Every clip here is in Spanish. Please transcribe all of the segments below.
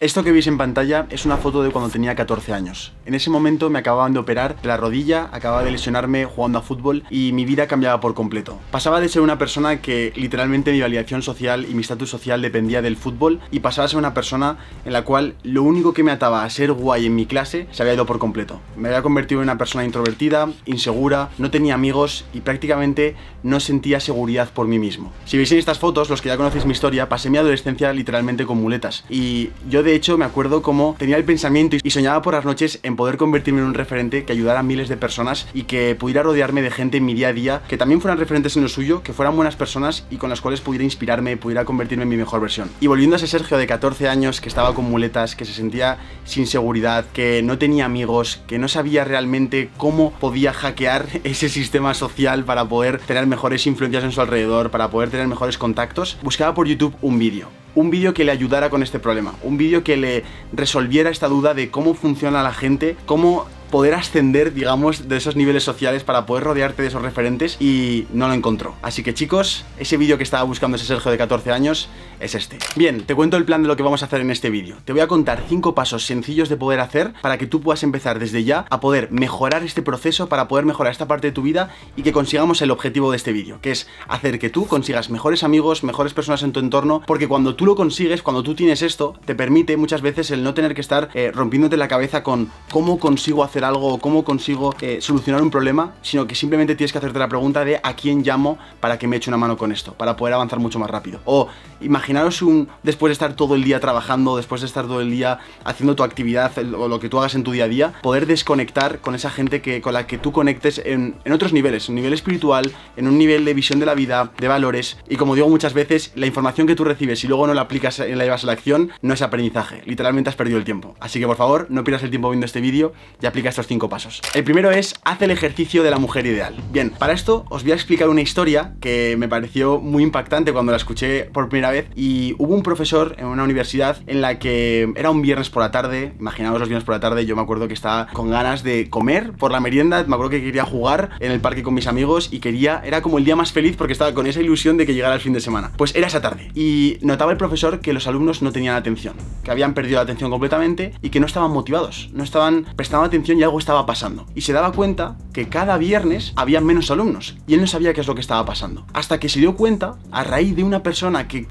Esto que veis en pantalla es una foto de cuando tenía 14 años. En ese momento me acababan de operar la rodilla, acababa de lesionarme jugando a fútbol y mi vida cambiaba por completo. Pasaba de ser una persona que literalmente mi validación social y mi estatus social dependía del fútbol y pasaba a ser una persona en la cual lo único que me ataba a ser guay en mi clase se había ido por completo. Me había convertido en una persona introvertida, insegura, no tenía amigos y prácticamente no sentía seguridad por mí mismo. Si veis en estas fotos, los que ya conocéis mi historia, pasé mi adolescencia literalmente con muletas y yo hecho me acuerdo como tenía el pensamiento y soñaba por las noches en poder convertirme en un referente que ayudara a miles de personas y que pudiera rodearme de gente en mi día a día que también fueran referentes en lo suyo, que fueran buenas personas y con las cuales pudiera inspirarme, pudiera convertirme en mi mejor versión. Y volviendo a ese Sergio de 14 años que estaba con muletas, que se sentía sin seguridad, que no tenía amigos, que no sabía realmente cómo podía hackear ese sistema social para poder tener mejores influencias en su alrededor, para poder tener mejores contactos, buscaba por YouTube un vídeo un vídeo que le ayudara con este problema, un vídeo que le resolviera esta duda de cómo funciona la gente, cómo poder ascender, digamos, de esos niveles sociales para poder rodearte de esos referentes y no lo encontró. Así que chicos, ese vídeo que estaba buscando ese Sergio de 14 años es este. Bien, te cuento el plan de lo que vamos a hacer en este vídeo. Te voy a contar 5 pasos sencillos de poder hacer para que tú puedas empezar desde ya a poder mejorar este proceso, para poder mejorar esta parte de tu vida y que consigamos el objetivo de este vídeo, que es hacer que tú consigas mejores amigos, mejores personas en tu entorno, porque cuando tú lo consigues, cuando tú tienes esto, te permite muchas veces el no tener que estar eh, rompiéndote la cabeza con cómo consigo hacer algo o cómo consigo eh, solucionar un problema, sino que simplemente tienes que hacerte la pregunta de a quién llamo para que me eche una mano con esto, para poder avanzar mucho más rápido. O imaginaros un después de estar todo el día trabajando, después de estar todo el día haciendo tu actividad o lo que tú hagas en tu día a día, poder desconectar con esa gente que, con la que tú conectes en, en otros niveles, un nivel espiritual, en un nivel de visión de la vida, de valores. Y como digo muchas veces, la información que tú recibes y luego no la aplicas y la llevas a la acción, no es aprendizaje. Literalmente has perdido el tiempo. Así que por favor, no pierdas el tiempo viendo este vídeo y aplica estos cinco pasos. El primero es, haz el ejercicio de la mujer ideal. Bien, para esto os voy a explicar una historia que me pareció muy impactante cuando la escuché por primera vez y hubo un profesor en una universidad en la que era un viernes por la tarde, imaginaos los viernes por la tarde, yo me acuerdo que estaba con ganas de comer por la merienda, me acuerdo que quería jugar en el parque con mis amigos y quería, era como el día más feliz porque estaba con esa ilusión de que llegara el fin de semana. Pues era esa tarde y notaba el profesor que los alumnos no tenían atención, que habían perdido la atención completamente y que no estaban motivados, no estaban prestando atención y algo estaba pasando. Y se daba cuenta que cada viernes había menos alumnos y él no sabía qué es lo que estaba pasando. Hasta que se dio cuenta, a raíz de una persona que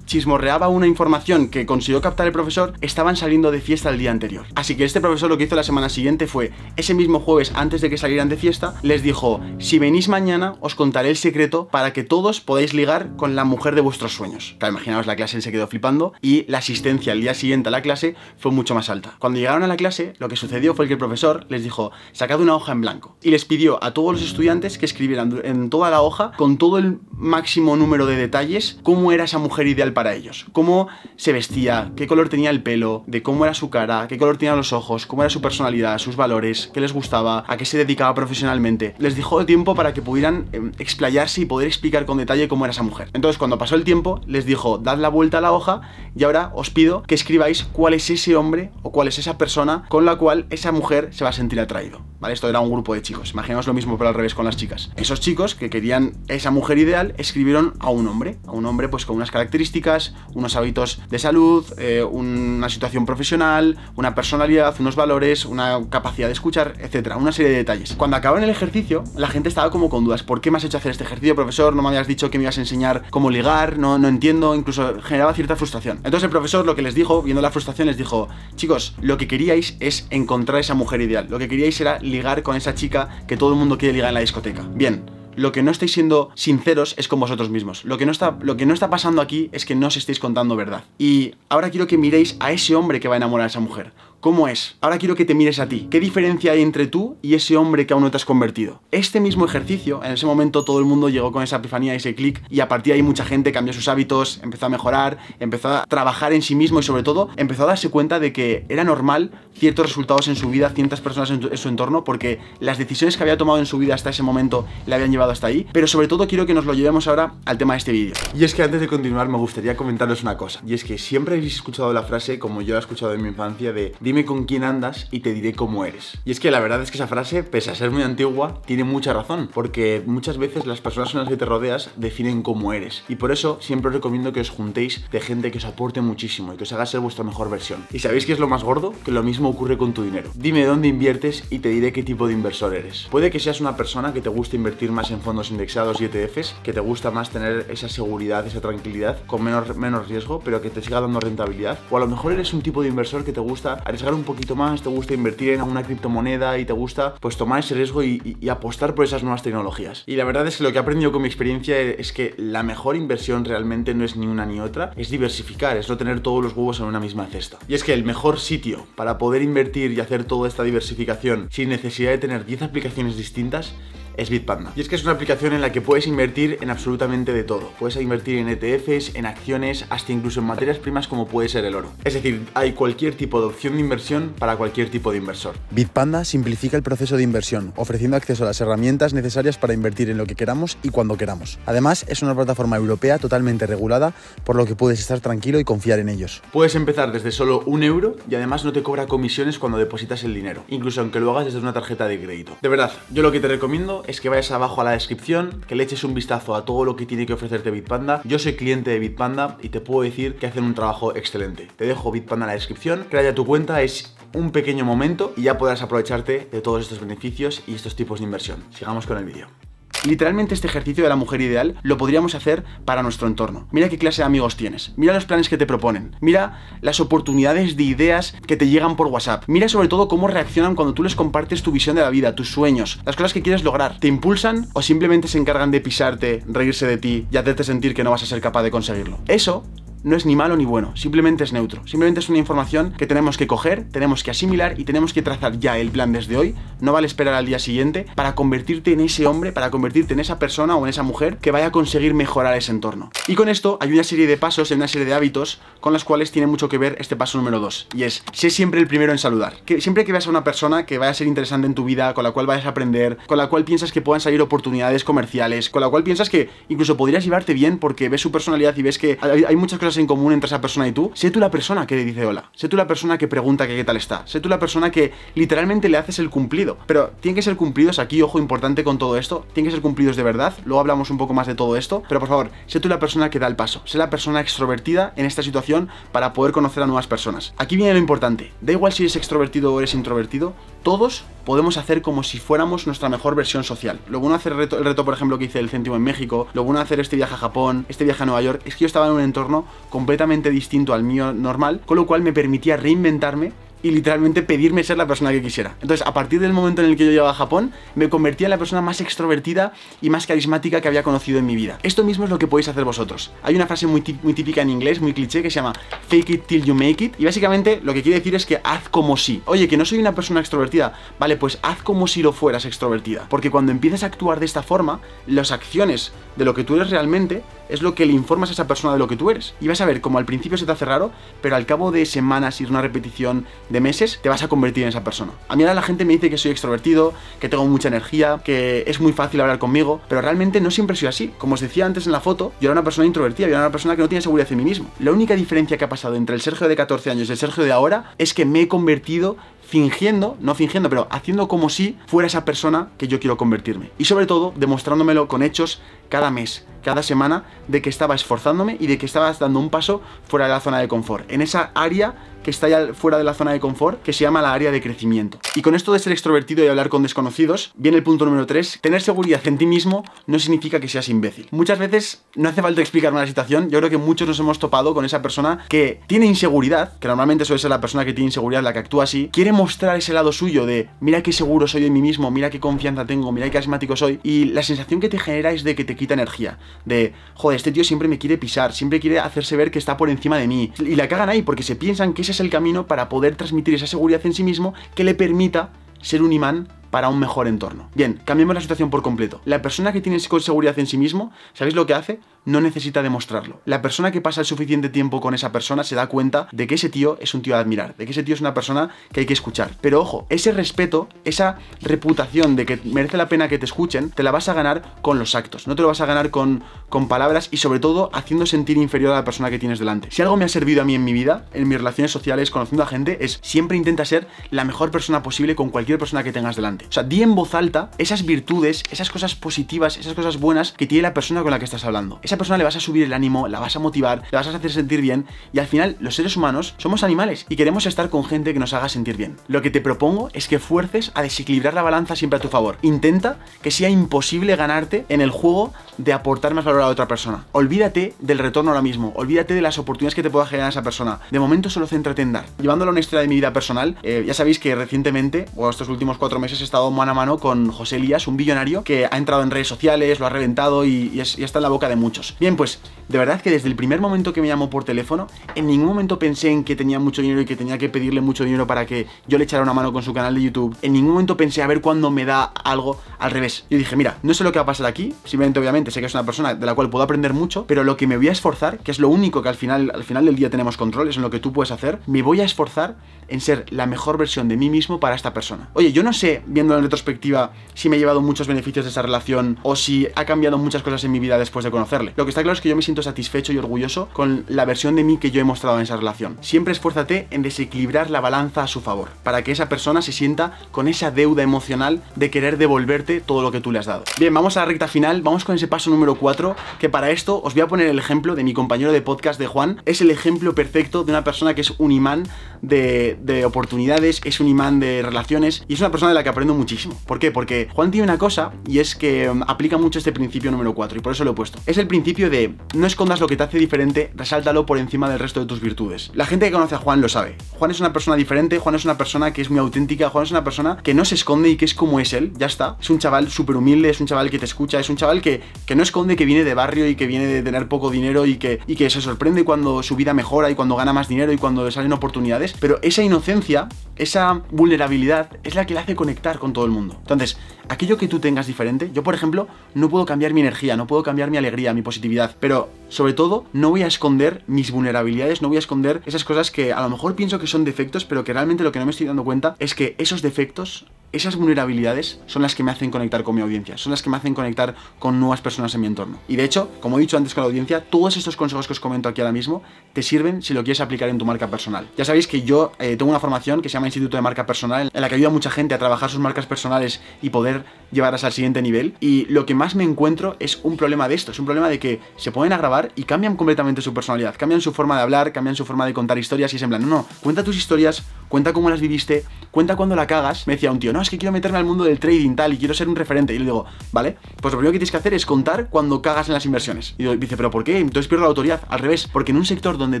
chismorreaba una información que consiguió captar el profesor, estaban saliendo de fiesta el día anterior. Así que este profesor lo que hizo la semana siguiente fue, ese mismo jueves antes de que salieran de fiesta, les dijo, si venís mañana os contaré el secreto para que todos podáis ligar con la mujer de vuestros sueños. Claro, imaginaos, la clase se quedó flipando y la asistencia al día siguiente a la clase fue mucho más alta. Cuando llegaron a la clase, lo que sucedió fue que el profesor les dijo, sacad una hoja en blanco y les pidió a todos los estudiantes que escribieran en toda la hoja, con todo el máximo número de detalles, cómo era esa mujer ideal para ellos. Cómo se vestía, qué color tenía el pelo, de cómo era su cara, qué color tenían los ojos, cómo era su personalidad, sus valores, qué les gustaba, a qué se dedicaba profesionalmente. Les dejó tiempo para que pudieran eh, explayarse y poder explicar con detalle cómo era esa mujer. Entonces, cuando pasó el tiempo, les dijo, dad la vuelta a la hoja y ahora os pido que escribáis cuál es ese hombre o cuál es esa persona con la cual esa mujer se va a sentir atraído. ¿Vale? Esto era un grupo de chicos. Imaginaos lo mismo pero al revés con las chicas. Esos chicos que querían esa mujer ideal escribieron a un hombre. A un hombre pues con unas características, unos hábitos de salud, eh, una situación profesional, una personalidad, unos valores, una capacidad de escuchar, etcétera, una serie de detalles. Cuando acabaron el ejercicio, la gente estaba como con dudas. ¿Por qué me has hecho hacer este ejercicio, profesor? No me habías dicho que me ibas a enseñar cómo ligar, no, no entiendo, incluso generaba cierta frustración. Entonces el profesor lo que les dijo, viendo la frustración, les dijo, chicos, lo que queríais es encontrar esa mujer ideal. Lo que queríais era ligar con esa chica que todo el mundo quiere ligar en la discoteca. Bien, lo que no estáis siendo sinceros es con vosotros mismos. Lo que, no está, lo que no está pasando aquí es que no os estéis contando verdad. Y ahora quiero que miréis a ese hombre que va a enamorar a esa mujer. ¿Cómo es? Ahora quiero que te mires a ti. ¿Qué diferencia hay entre tú y ese hombre que aún no te has convertido? Este mismo ejercicio, en ese momento todo el mundo llegó con esa epifanía, ese clic, y a partir de ahí mucha gente cambió sus hábitos, empezó a mejorar, empezó a trabajar en sí mismo y sobre todo empezó a darse cuenta de que era normal ciertos resultados en su vida, ciertas personas en, su entorno, porque las decisiones que había tomado en su vida hasta ese momento le habían llevado hasta ahí. Pero sobre todo quiero que nos lo llevemos ahora al tema de este vídeo. Y es que antes de continuar me gustaría comentaros una cosa, y es que siempre habéis escuchado la frase, como yo la he escuchado en mi infancia, de dime con quién andas y te diré cómo eres. Y es que la verdad es que esa frase, pese a ser muy antigua, tiene mucha razón, porque muchas veces las personas con las que te rodeas definen cómo eres. Y por eso siempre os recomiendo que os juntéis de gente que os aporte muchísimo y que os haga ser vuestra mejor versión. ¿Y sabéis qué es lo más gordo? Que lo mismo ocurre con tu dinero. Dime dónde inviertes y te diré qué tipo de inversor eres. Puede que seas una persona que te guste invertir más en fondos indexados y ETFs, que te gusta más tener esa seguridad, esa tranquilidad, con menos, menos riesgo, pero que te siga dando rentabilidad. O a lo mejor eres un tipo de inversor que te gusta arriesgar un poquito más, te gusta invertir en alguna criptomoneda y te gusta pues tomar ese riesgo y, y apostar por esas nuevas tecnologías. Y la verdad es que lo que he aprendido con mi experiencia es que la mejor inversión realmente no es ni una ni otra, es diversificar, es no tener todos los huevos en una misma cesta. Y es que el mejor sitio para poder invertir y hacer toda esta diversificación sin necesidad de tener 10 aplicaciones distintas es Bitpanda. Y es que es una aplicación en la que puedes invertir en absolutamente de todo. Puedes invertir en ETFs, en acciones, hasta incluso en materias primas como puede ser el oro. Es decir, hay cualquier tipo de opción de inversión para cualquier tipo de inversor. Bitpanda simplifica el proceso de inversión, ofreciendo acceso a las herramientas necesarias para invertir en lo que queramos y cuando queramos. Además, es una plataforma europea totalmente regulada, por lo que puedes estar tranquilo y confiar en ellos. Puedes empezar desde solo un euro y además no te cobra comisiones cuando depositas el dinero, incluso aunque lo hagas desde una tarjeta de crédito. De verdad, yo lo que te recomiendo es que vayas abajo a la descripción, que le eches un vistazo a todo lo que tiene que ofrecerte Bitpanda. Yo soy cliente de Bitpanda y te puedo decir que hacen un trabajo excelente. Te dejo Bitpanda en la descripción, crea ya tu cuenta, es un pequeño momento y ya podrás aprovecharte de todos estos beneficios y estos tipos de inversión. Sigamos con el vídeo. Literalmente este ejercicio de la mujer ideal lo podríamos hacer para nuestro entorno. Mira qué clase de amigos tienes, mira los planes que te proponen, mira las oportunidades de ideas que te llegan por WhatsApp, mira sobre todo cómo reaccionan cuando tú les compartes tu visión de la vida, tus sueños, las cosas que quieres lograr. ¿Te impulsan o simplemente se encargan de pisarte, reírse de ti y hacerte sentir que no vas a ser capaz de conseguirlo? Eso no es ni malo ni bueno, simplemente es neutro. Simplemente es una información que tenemos que coger, tenemos que asimilar y tenemos que trazar ya el plan desde hoy. No vale esperar al día siguiente para convertirte en ese hombre, para convertirte en esa persona o en esa mujer que vaya a conseguir mejorar ese entorno. Y con esto hay una serie de pasos, una serie de hábitos con los cuales tiene mucho que ver este paso número 2. Y es, sé siempre el primero en saludar. Que siempre que veas a una persona que vaya a ser interesante en tu vida, con la cual vayas a aprender, con la cual piensas que puedan salir oportunidades comerciales, con la cual piensas que incluso podrías llevarte bien porque ves su personalidad y ves que hay, hay muchas cosas en común entre esa persona y tú, sé tú la persona que le dice hola, sé tú la persona que pregunta que qué tal está, sé tú la persona que literalmente le haces el cumplido. Pero tienen que ser cumplidos aquí, ojo importante con todo esto, tienen que ser cumplidos de verdad, luego hablamos un poco más de todo esto, pero por favor, sé tú la persona que da el paso, sé la persona extrovertida en esta situación para poder conocer a nuevas personas. Aquí viene lo importante, da igual si eres extrovertido o eres introvertido, todos podemos hacer como si fuéramos nuestra mejor versión social. Lo bueno hacer el reto, por ejemplo, que hice el céntimo en México, lo bueno hacer este viaje a Japón, este viaje a Nueva York, es que yo estaba en un entorno completamente distinto al mío normal, con lo cual me permitía reinventarme y literalmente pedirme ser la persona que quisiera. Entonces, a partir del momento en el que yo llegaba a Japón, me convertía en la persona más extrovertida y más carismática que había conocido en mi vida. Esto mismo es lo que podéis hacer vosotros. Hay una frase muy, muy típica en inglés, muy cliché, que se llama fake it till you make it. Y básicamente lo que quiere decir es que haz como si. Oye, que no soy una persona extrovertida. Vale, pues haz como si lo fueras extrovertida. Porque cuando empiezas a actuar de esta forma, las acciones de lo que tú eres realmente es lo que le informas a esa persona de lo que tú eres. Y vas a ver como al principio se te hace raro, pero al cabo de semanas y una repetición de meses, te vas a convertir en esa persona. A mí ahora la gente me dice que soy extrovertido, que tengo mucha energía, que es muy fácil hablar conmigo, pero realmente no siempre soy así. Como os decía antes en la foto, yo era una persona introvertida, yo era una persona que no tiene seguridad en mí mismo. La única diferencia que ha pasado entre el Sergio de 14 años y el Sergio de ahora es que me he convertido fingiendo, no fingiendo, pero haciendo como si fuera esa persona que yo quiero convertirme. Y sobre todo, demostrándomelo con hechos cada mes, cada semana, de que estaba esforzándome y de que estaba dando un paso fuera de la zona de confort. En esa área que está ya fuera de la zona de confort, que se llama la área de crecimiento. Y con esto de ser extrovertido y hablar con desconocidos, viene el punto número 3. Tener seguridad en ti mismo no significa que seas imbécil. Muchas veces no hace falta explicarme la situación, yo creo que muchos nos hemos topado con esa persona que tiene inseguridad, que normalmente suele ser la persona que tiene inseguridad la que actúa así, quiere mostrar ese lado suyo de mira qué seguro soy de mí mismo, mira qué confianza tengo, mira qué carismático soy, y la sensación que te genera es de que te quita energía, de joder, este tío siempre me quiere pisar, siempre quiere hacerse ver que está por encima de mí, y la cagan ahí porque se piensan que ese es el camino para poder transmitir esa seguridad en sí mismo que le permita ser un imán para un mejor entorno. Bien, cambiemos la situación por completo. La persona que tiene seguridad en sí mismo, ¿sabéis lo que hace? No necesita demostrarlo. La persona que pasa el suficiente tiempo con esa persona se da cuenta de que ese tío es un tío a admirar, de que ese tío es una persona que hay que escuchar. Pero ojo, ese respeto, esa reputación de que merece la pena que te escuchen, te la vas a ganar con los actos. No te lo vas a ganar con, con palabras y sobre todo haciendo sentir inferior a la persona que tienes delante. Si algo me ha servido a mí en mi vida, en mis relaciones sociales, conociendo a gente, es siempre intenta ser la mejor persona posible con cualquier persona que tengas delante. O sea, di en voz alta esas virtudes, esas cosas positivas, esas cosas buenas que tiene la persona con la que estás hablando. Esa persona le vas a subir el ánimo, la vas a motivar, le vas a hacer sentir bien y al final los seres humanos somos animales y queremos estar con gente que nos haga sentir bien. Lo que te propongo es que fuerces a desequilibrar la balanza siempre a tu favor. Intenta que sea imposible ganarte en el juego de aportar más valor a otra persona. Olvídate del retorno ahora mismo, olvídate de las oportunidades que te pueda generar esa persona. De momento solo céntrate en dar. Llevándolo a una historia de mi vida personal, eh, ya sabéis que recientemente, o estos últimos cuatro meses, estado mano a mano con José Elías, un billonario que ha entrado en redes sociales, lo ha reventado y, está en la boca de muchos. Bien, pues de verdad que desde el primer momento que me llamó por teléfono, en ningún momento pensé en que tenía mucho dinero y que tenía que pedirle mucho dinero para que yo le echara una mano con su canal de YouTube. En ningún momento pensé a ver cuándo me da algo al revés. Yo dije, mira, no sé lo que va a pasar aquí, simplemente obviamente sé que es una persona de la cual puedo aprender mucho, pero lo que me voy a esforzar, que es lo único que al final, al final del día tenemos control, es en lo que tú puedes hacer, me voy a esforzar en ser la mejor versión de mí mismo para esta persona. Oye, yo no sé, en retrospectiva, si me he llevado muchos beneficios de esa relación o si ha cambiado muchas cosas en mi vida después de conocerle. Lo que está claro es que yo me siento satisfecho y orgulloso con la versión de mí que yo he mostrado en esa relación. Siempre esfuérzate en desequilibrar la balanza a su favor, para que esa persona se sienta con esa deuda emocional de querer devolverte todo lo que tú le has dado. Bien, vamos a la recta final, vamos con ese paso número 4, que para esto os voy a poner el ejemplo de mi compañero de podcast de Juan. Es el ejemplo perfecto de una persona que es un imán de, de oportunidades, es un imán de relaciones y es una persona de la que aprendo muchísimo. ¿Por qué? Porque Juan tiene una cosa y es que um, aplica mucho este principio número 4 y por eso lo he puesto. Es el principio de no escondas lo que te hace diferente, resáltalo por encima del resto de tus virtudes. La gente que conoce a Juan lo sabe. Juan es una persona diferente, Juan es una persona que es muy auténtica, Juan es una persona que no se esconde y que es como es él, ya está. Es un chaval súper humilde, es un chaval que te escucha, es un chaval que, que no esconde que viene de barrio y que viene de tener poco dinero y que, y que se sorprende cuando su vida mejora y cuando gana más dinero y cuando le salen oportunidades, pero esa inocencia, esa vulnerabilidad es la que le hace conectar con todo el mundo. Entonces, aquello que tú tengas diferente, yo por ejemplo, no puedo cambiar mi energía, no puedo cambiar mi alegría, mi positividad, pero sobre todo no voy a esconder mis vulnerabilidades, no voy a esconder esas cosas que a lo mejor pienso que son defectos, pero que realmente lo que no me estoy dando cuenta es que esos defectos esas vulnerabilidades son las que me hacen conectar con mi audiencia, son las que me hacen conectar con nuevas personas en mi entorno. Y de hecho, como he dicho antes con la audiencia, todos estos consejos que os comento aquí ahora mismo te sirven si lo quieres aplicar en tu marca personal. Ya sabéis que yo eh, tengo una formación que se llama Instituto de Marca Personal, en la que ayuda a mucha gente a trabajar sus marcas personales y poder llevarlas al siguiente nivel. Y lo que más me encuentro es un problema de esto, es un problema de que se ponen a grabar y cambian completamente su personalidad, cambian su forma de hablar, cambian su forma de contar historias y es en plan, no, no, cuenta tus historias, cuenta cómo las viviste, cuenta cuando la cagas. Me decía un tío, no, es que quiero meterme al mundo del trading tal y quiero ser un referente. Y le digo, vale, pues lo primero que tienes que hacer es contar cuando cagas en las inversiones. Y dice, pero ¿por qué? Entonces pierdo la autoridad. Al revés, porque en un sector donde,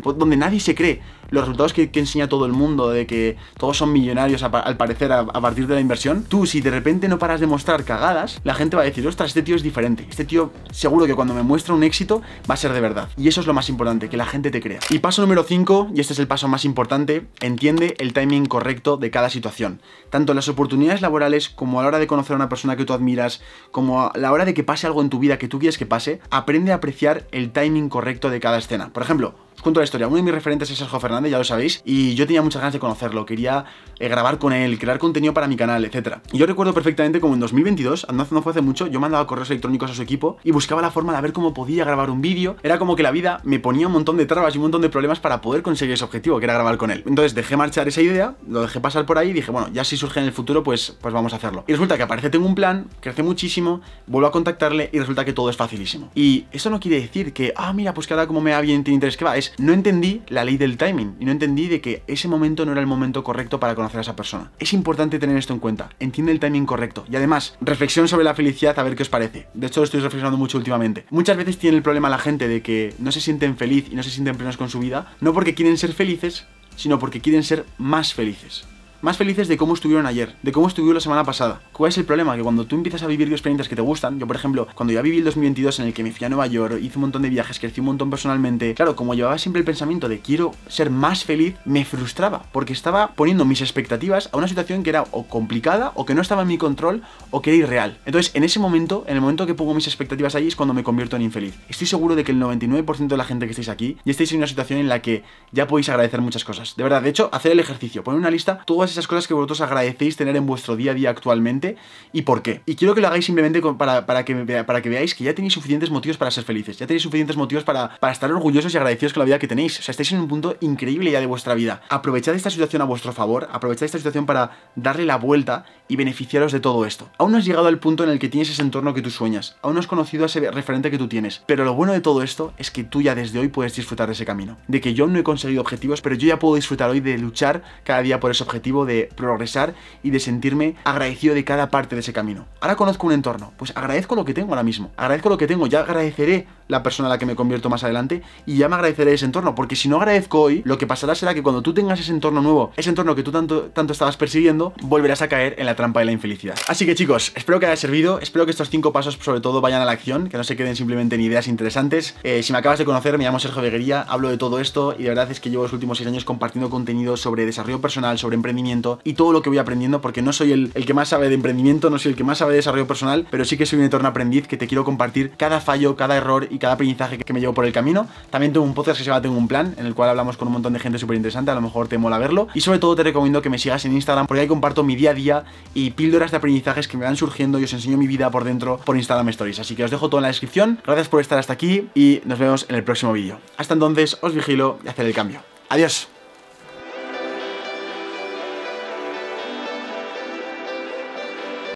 donde nadie se cree los resultados que, enseña todo el mundo, de que todos son millonarios al parecer a, partir de la inversión, tú si de repente no paras de mostrar cagadas, la gente va a decir, ostras, este tío es diferente. Este tío seguro que cuando me muestra un éxito va a ser de verdad. Y eso es lo más importante, que la gente te crea. Y paso número 5, y este es el paso más importante, entiende el timing correcto de cada situación. Tanto las oportunidades laborales como a la hora de conocer a una persona que tú admiras, como a la hora de que pase algo en tu vida que tú quieres que pase, aprende a apreciar el timing correcto de cada escena. Por ejemplo, os cuento la historia. Uno de mis referentes es Sergio Fernández, ya lo sabéis, y yo tenía muchas ganas de conocerlo. Quería eh, grabar con él, crear contenido para mi canal, etc. Y yo recuerdo perfectamente como en 2022, no fue hace mucho, yo mandaba correos electrónicos a su equipo y buscaba la forma de ver cómo podía grabar un vídeo. Era como que la vida me ponía un montón de trabas y un montón de problemas para poder conseguir ese objetivo, que era grabar con él. Entonces dejé marchar esa idea, lo dejé pasar por ahí y dije, bueno, ya si surge en el futuro, pues, pues vamos a hacerlo. Y resulta que aparece, tengo un plan, crece muchísimo, vuelvo a contactarle y resulta que todo es facilísimo. Y eso no quiere decir que, ah, mira, pues que ahora como me va bien, tiene interés que va. No entendí la ley del timing y no entendí de que ese momento no era el momento correcto para conocer a esa persona. Es importante tener esto en cuenta, entiende el timing correcto y además, reflexión sobre la felicidad a ver qué os parece. De hecho, lo estoy reflexionando mucho últimamente. Muchas veces tiene el problema la gente de que no se sienten feliz y no se sienten plenos con su vida, no porque quieren ser felices, sino porque quieren ser más felices. Más felices de cómo estuvieron ayer, de cómo estuvieron la semana pasada. ¿Cuál es el problema? Que cuando tú empiezas a vivir experiencias que te gustan, yo por ejemplo, cuando ya viví el 2022 en el que me fui a Nueva York, hice un montón de viajes, crecí un montón personalmente, claro, como llevaba siempre el pensamiento de quiero ser más feliz, me frustraba, porque estaba poniendo mis expectativas a una situación que era o complicada, o que no estaba en mi control, o que era irreal. Entonces, en ese momento, en el momento que pongo mis expectativas ahí, es cuando me convierto en infeliz. Estoy seguro de que el 99% de la gente que estáis aquí, ya estáis en una situación en la que ya podéis agradecer muchas cosas. De verdad, de hecho, hacer el ejercicio, poner una lista, esas cosas que vosotros agradecéis tener en vuestro día a día actualmente y por qué. Y quiero que lo hagáis simplemente para, para, que, para que veáis que ya tenéis suficientes motivos para ser felices, ya tenéis suficientes motivos para, para estar orgullosos y agradecidos con la vida que tenéis. O sea, estáis en un punto increíble ya de vuestra vida. Aprovechad esta situación a vuestro favor, aprovechad esta situación para darle la vuelta y beneficiaros de todo esto. Aún no has llegado al punto en el que tienes ese entorno que tú sueñas, aún no has conocido a ese referente que tú tienes, pero lo bueno de todo esto es que tú ya desde hoy puedes disfrutar de ese camino, de que yo no he conseguido objetivos, pero yo ya puedo disfrutar hoy de luchar cada día por ese objetivo, de progresar y de sentirme agradecido de cada parte de ese camino. Ahora conozco un entorno, pues agradezco lo que tengo ahora mismo, agradezco lo que tengo, ya agradeceré la persona a la que me convierto más adelante y ya me agradeceré ese entorno, porque si no agradezco hoy, lo que pasará será que cuando tú tengas ese entorno nuevo, ese entorno que tú tanto, tanto estabas persiguiendo, volverás a caer en la trampa de la infelicidad. Así que chicos, espero que haya servido, espero que estos cinco pasos sobre todo vayan a la acción, que no se queden simplemente en ideas interesantes. Eh, si me acabas de conocer, me llamo Sergio Veguería, hablo de todo esto y de verdad es que llevo los últimos seis años compartiendo contenido sobre desarrollo personal, sobre emprendimiento y todo lo que voy aprendiendo, porque no soy el, el que más sabe de emprendimiento, no soy el que más sabe de desarrollo personal, pero sí que soy un eterno aprendiz que te quiero compartir cada fallo, cada error cada aprendizaje que me llevo por el camino. También tengo un podcast que se llama Tengo un plan, en el cual hablamos con un montón de gente súper interesante, a lo mejor te mola verlo. Y sobre todo te recomiendo que me sigas en Instagram, porque ahí comparto mi día a día y píldoras de aprendizajes que me van surgiendo y os enseño mi vida por dentro por Instagram Stories. Así que os dejo todo en la descripción. Gracias por estar hasta aquí y nos vemos en el próximo vídeo. Hasta entonces, os vigilo y hacer el cambio. Adiós.